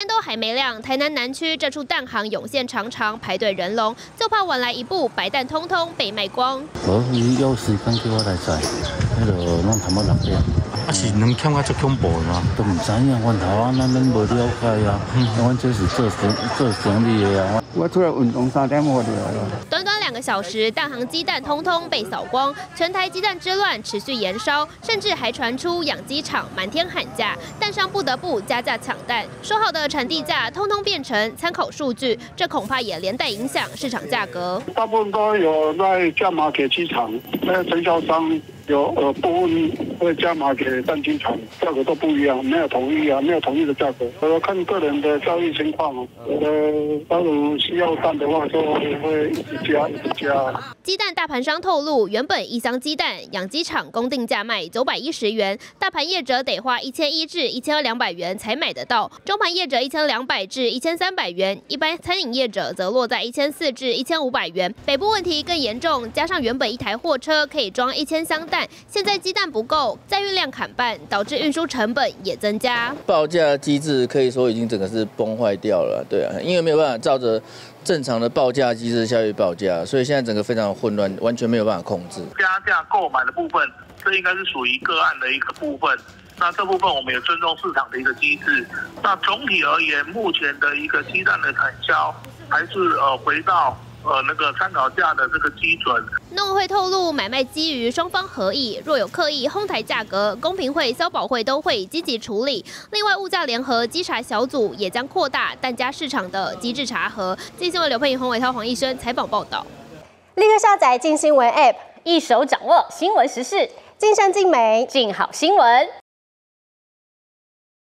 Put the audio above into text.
天都还没亮，台南南区这处蛋行涌现长长排队人龙，就怕晚来一步，白蛋通通被卖光。哦，伊有时间叫我来载，迄个拢差不多六点。啊是能欠我足恐怖的吗？都唔知影，阮头啊，咱恁无了解啊。阮这是做生做生意的啊。我出来运动三点我就来了。短短两个小时，蛋行鸡蛋通通被扫光，全台鸡蛋之乱持续延烧，甚至还传出养鸡场满天喊价，蛋商不得不加价抢蛋。说好的产地价，通通变成参考数据，这恐怕也连带影响市场价格。大部分都有在价码给鸡场，那承销商。有呃部分会加码给蛋鸡厂，价格都不一样，没有统一啊，没有统一的价格。呃，看个人的交易情况，呃，当然需要蛋的话，就会一直加，一直加。鸡蛋大盘商透露，原本一箱鸡蛋养鸡场公定价卖九百一十元，大盘业者得花一千一至一千两百元才买得到，中盘业者一千两百至一千三百元，一般餐饮业者则落在一千四至一千五百元。北部问题更严重，加上原本一台货车可以装一千箱蛋。现在鸡蛋不够，载运量砍半，导致运输成本也增加。报价机制可以说已经整个是崩坏掉了，对啊，因为没有办法照着正常的报价机制下去报价，所以现在整个非常混乱，完全没有办法控制。加价购买的部分，这应该是属于个案的一个部分。那这部分我们也尊重市场的一个机制。那总体而言，目前的一个鸡蛋的产销还是呃回到。呃，那个参考价的这个基准。农委会透露，买卖基于双方合意，若有刻意哄抬价格，公平会、消保会都会积极处理。另外，物价联合稽查小组也将扩大蛋家市场的机制查核。金新闻刘佩颖、洪伟涛、黄义轩采访报道。立刻下载金新闻 App，一手掌握新闻时事，尽善尽美，尽好新闻。